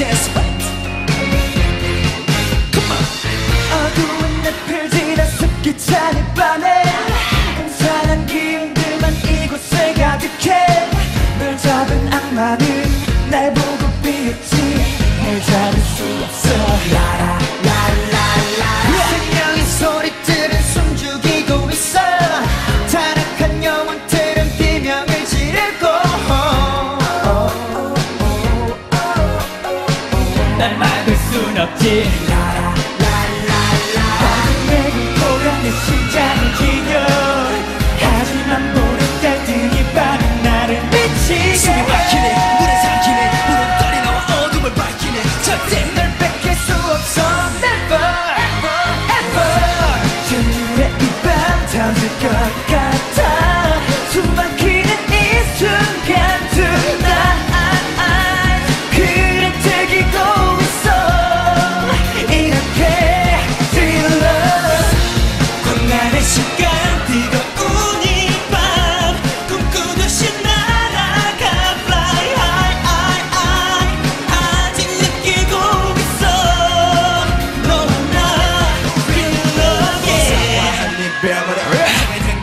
just wait. 어두운 내 필지라 습기 찬이 밤에 한산한 기운들만 이곳에 가득해. 널 잡은 악마는 날 보고 삐었지. 날 잡을 수 없어. 날 막을 순 없지. 어둠의 공포가 내 심장을 지려 하지만 모른 딸들이 밤에 나를 미치게. 숨이 막히네. 눈에 삼키네. 물은 떨이 나와 어둠을 밝히네. 절대 널 뺏길 수 없어. Never ever ever. 전율의 이밤 터질 것 같아. 숨 막히는 이 순간 tonight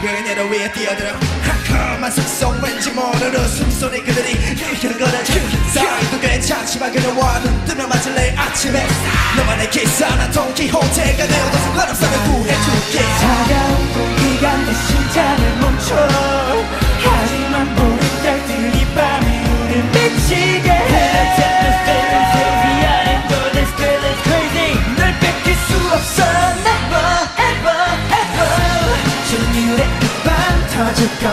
그녀를 위해 뛰어들어. 캄캄한 숲속 왠지 모르는 숨소리 그들이 hir거려져 사이도 괜찮지만 그녀와 눈 뜨면 맞을 내일 아침에. 너만의 기사 난 동키호테가 되어도 상관없으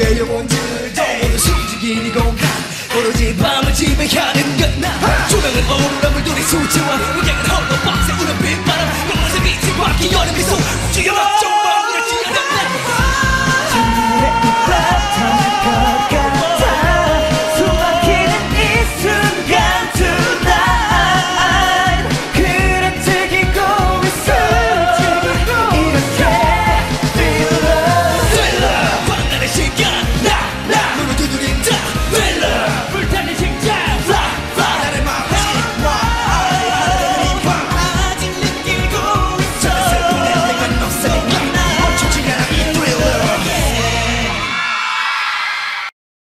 돼지의 영혼들도 모두 숨죽인 이 공간 오로지 밤을 지배하는 건나. 조명은 오르락 물들이 수채화. 음향은 홀로 밤새 우는